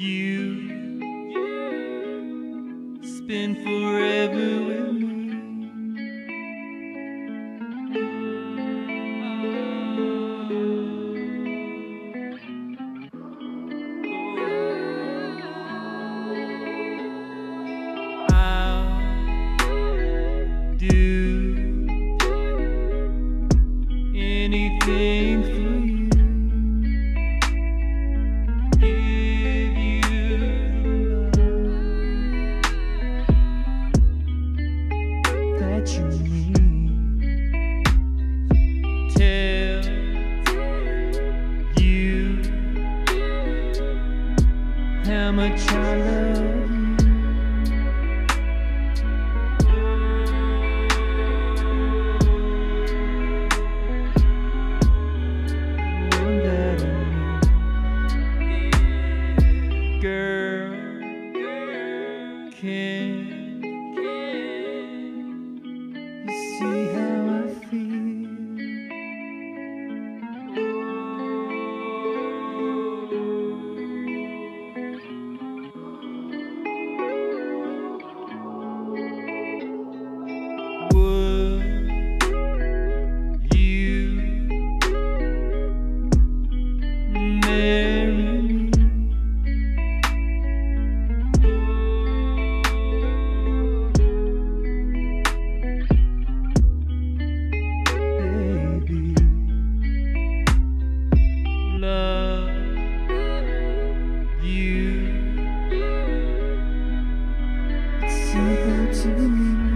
you spend forever with me? Anything for what you. Tell you how much I love you. Girl, can love you. It's simple to me.